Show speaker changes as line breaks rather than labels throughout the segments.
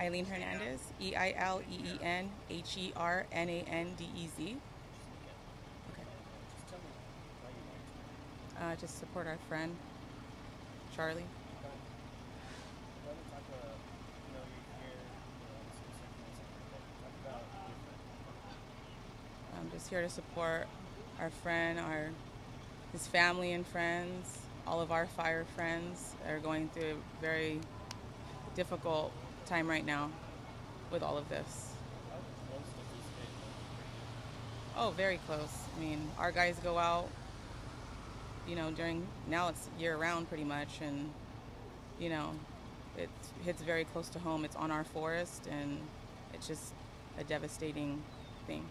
Eileen Hernandez, E I L E E N H E R N A N D E Z. Okay. Uh, just support our friend, Charlie. I'm just here to support our friend, our his family and friends, all of our fire friends are going through very difficult time right now with all of this. Oh, very close. I mean, our guys go out, you know, during now it's year round pretty much, and you know, it hits very close to home. It's on our forest, and it's just a devastating thing.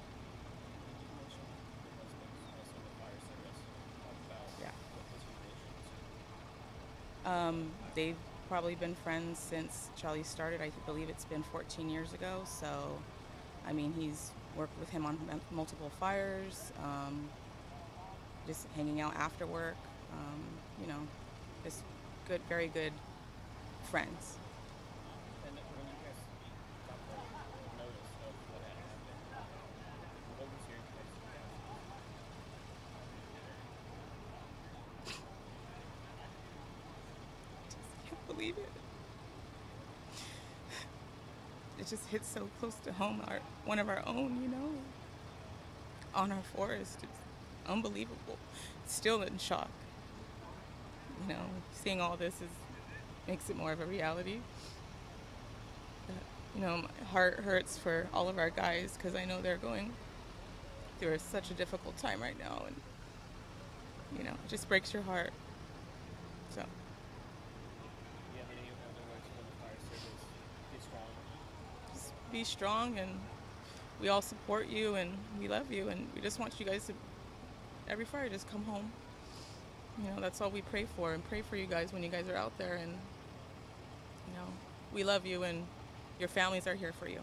Yeah. Um, they've probably been friends since Charlie started. I believe it's been 14 years ago. So, I mean, he's worked with him on multiple fires, um, just hanging out after work. Um, you know, just good, very good friends. Believe it. It just hits so close to home, our one of our own, you know, on our forest. It's unbelievable. Still in shock. You know, seeing all this is makes it more of a reality. But, you know, my heart hurts for all of our guys because I know they're going through such a difficult time right now, and you know, it just breaks your heart. So. just be strong and we all support you and we love you and we just want you guys to every fire just come home. You know that's all we pray for and pray for you guys when you guys are out there and you know we love you and your families are here for you